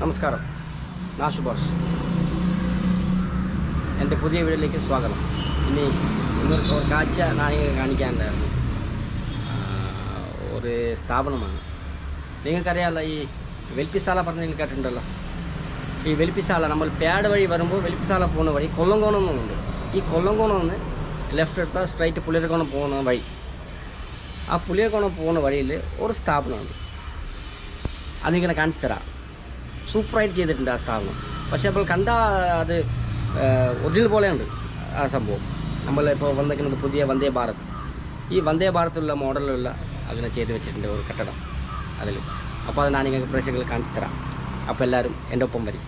നമസ്കാരം ഞാൻ സുഭാഷ് എൻ്റെ പുതിയ വീഡിയോയിലേക്ക് സ്വാഗതം ഇനി ഇന്നൊരു ഒരു കാഴ്ച നാണിക കാണിക്കാനുണ്ടായിരുന്നു ആ, ഒരു സ്ഥാപനമാണ് നിങ്ങൾക്കറിയാമല്ലോ ഈ വെൽപ്പിസാല പറഞ്ഞ നിങ്ങൾ കേട്ടിട്ടുണ്ടല്ലോ ഈ വെൽപ്പിസാല നമ്മൾ പാഡ് വഴി വരുമ്പോൾ വെൽപ്പിസാല പോകുന്ന വഴി കൊല്ലംകോണം എന്നുണ്ട് ഈ കൊല്ലംകോണം നിന്ന് ലെഫ്റ്റ് എടുത്താൽ സ്ട്രൈറ്റ് പുള്ളിയർക്കോണം പോകുന്ന വഴി ആ പുള്ളിയർക്കോണം പോകുന്ന വഴിയിൽ ഒരു സ്ഥാപനമുണ്ട്. അതിങ്ങനെ കാണിച്ചു തരാം. സൂപ്പറായിട്ട് ചെയ്തിട്ടുണ്ട് ആ സ്ഥാപനം. പക്ഷേ അപ്പോൾ കണ്ട അത് ഒറിജിനൽ പോലെയുണ്ട് ആ സംഭവം. നമ്മളിപ്പോൾ വന്നിരിക്കുന്നത് പുതിയ വന്ദേ ഭാരത്. ഈ വന്ദേ ഭാരത്തിലുള്ള മോഡലിലുള്ള അങ്ങനെ ചെയ്ത് വെച്ചിട്ടുണ്ട് ഒരു കെട്ടിടം അതിൽ. അപ്പോൾ അത് ഞാൻ നിങ്ങൾക്ക് പ്രേക്ഷകർക്ക് കാണിച്ചു തരാം. അപ്പോൾ എല്ലാവരും എന്റെ ഒപ്പം വരും.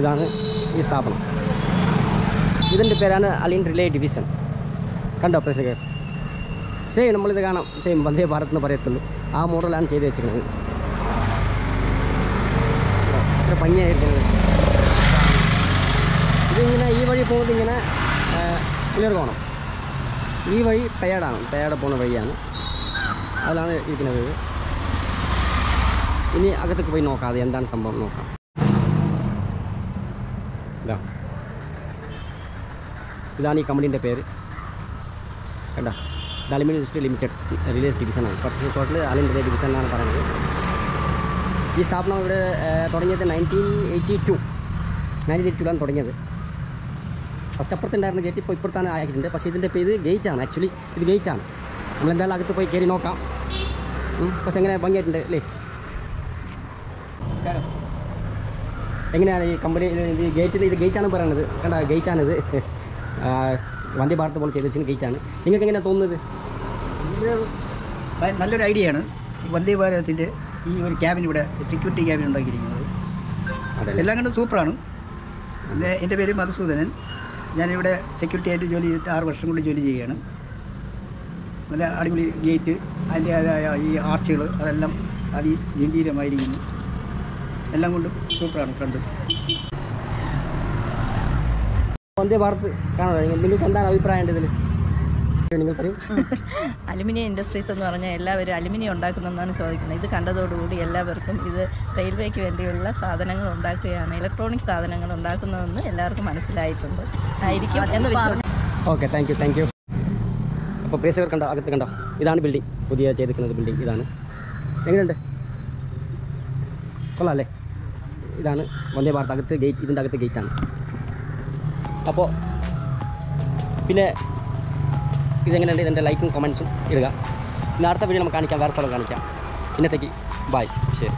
ഇതാണ് ഈ സ്ഥാപനം. ഇതിന്റെ പേരാണ് അലിൻ റിലേ ഡിവിഷൻ. കണ്ടോ പ്രേക്ഷകർ? സെയിം നമ്മളിത് കാണാം. സെയിം വന്ദേ ഭാരത് എന്ന് പറയത്തുള്ളൂ. ആ മോഡലാണ് ചെയ്ത് വെച്ചിരിക്കുന്നത്? എത്ര ഭംഗിയായിരിക്കുന്നത് ഇതിങ്ങനെ ഈ വഴി പോകുന്നത് ഇങ്ങനെ പുലർകോണം ഈ വഴി പേടാണ് ടയേർഡ് പോകുന്ന വഴിയാണ്. അതിലാണ് ഇരിക്കുന്നത്. ഇനി അകത്തേക്ക് പോയി നോക്കാം. അത് എന്താണ് സംഭവം നോക്കാം. ഇതാ. ഇതാണ് ഈ കമ്പനീന്റെ പേര്. കണ്ടോ? ഇത് അലുമിനിയം ഇൻഡസ്ട്രി ലിമിറ്റഡ് റിലയൻസ് ഡിവിഷനാണ് കുറച്ച് ഷോട്ടിൽ അലുമിനിയം ഡിവിഷൻ എന്നാണ് പറയുന്നത്. ഈ സ്ഥാപനം ഇവിടെ തുടങ്ങിയത് nineteen eighty two nineteen eighty ടുലാണ് തുടങ്ങിയത്. ഫസ്റ്റ് അപ്പുറത്തുണ്ടായിരുന്ന ഗേറ്റ് ഇപ്പോൾ ഇപ്പുറത്താണ് ആക്കിയിട്ടുണ്ട് പക്ഷേ ഇതിന്റെ പേര് ഗേറ്റാണ് ആക്ച്വലി ഇത് ഗേറ്റാണ് നമ്മൾ എന്തായാലും അകത്ത് പോയി കയറി നോക്കാം. പക്ഷെ എങ്ങനെ ഭംഗിയായിട്ടുണ്ട് അല്ലേ? എങ്ങനെയാണ് ഈ കമ്പനി ഗേറ്റിൽ ഇത് ഗേറ്റാണ് പറയുന്നത്? കണ്ട ഗേറ്റാണിത് വന്ദേ ഭാരത് പോലെ ചെയ്ത് വെച്ചിരിക്കുന്ന ഗേറ്റാണ്. നിങ്ങൾക്ക് എങ്ങനെയാണ് തോന്നുന്നത്? ഇത് നല്ലൊരു ഐഡിയ ആണ് വന്ദേ ഭാരതത്തിന്റെ ഈ ഒരു ക്യാബിൻ ഇവിടെ സെക്യൂരിറ്റി ക്യാബിൻ ഉണ്ടാക്കിയിരിക്കുന്നത്. എല്ലാം കണ്ടും സൂപ്പറാണ്. എന്റെ പേര് മധുസൂദനൻ. ഞാനിവിടെ സെക്യൂരിറ്റി ആയിട്ട് ജോലി ചെയ്തിട്ട് ആറ് വർഷം കൊണ്ട് ജോലി ചെയ്യുകയാണ്. നല്ല അടിപൊളി ഗേറ്റ് അതിന്റേതായ ഈ ആർച്ചുകൾ അതെല്ലാം അതിഗംഭീരമായിരിക്കുന്നു എല്ലാം കൊണ്ടും സൂപ്പറാണ് ഫ്രണ്ട് വന്ദേ ഭാരത് കാണാം നിങ്ങൾക്ക് എന്താണ് അഭിപ്രായം ഇതിൽ? അലുമിനിയം ഇൻഡസ്ട്രീസ് എന്ന് പറഞ്ഞാൽ എല്ലാവരും അലുമിനിയം ഉണ്ടാക്കുന്നതെന്നാണ് ചോദിക്കുന്നത്. ഇത് കണ്ടതോടുകൂടി എല്ലാവർക്കും ഇത് റെയിൽവേക്ക് വേണ്ടിയുള്ള സാധനങ്ങൾ ഉണ്ടാക്കുകയാണ് ഇലക്ട്രോണിക് സാധനങ്ങൾ ഉണ്ടാക്കുന്നതെന്ന് എല്ലാവർക്കും മനസ്സിലായിട്ടുണ്ട്. ആയിരിക്കും എന്ന് വിശ്വസിക്കുന്നു. Okay thank you thank you അപ്പോൾ പ്രേക്ഷകർ കണ്ടോ? അകത്ത് കണ്ടോ? ഇതാണ് ബിൽഡിംഗ് പുതിയ ചെയ്തിരിക്കുന്നത് ബിൽഡിംഗ് ഇതാണ്. എങ്ങനെയുണ്ട്? കൊള്ളാം അല്ലേ? ഇതാണ് വന്ദേ ഭാരത്. അകത്ത് ഗേറ്റ് ഇതിന്റെ അകത്ത് ഗേറ്റാണ് അപ്പോൾ പിന്നെ ഇതെങ്ങനെയുണ്ട്? ഇതിന്റെ ലൈക്കും കമൻസും ഇടുക. ഇന്ന് അടുത്ത വീഡിയോ നമുക്ക് കാണിക്കാം. വേറെ സ്ഥലം കാണിക്കാം. ഇന്നത്തേക്ക്. ബൈ. ശരി.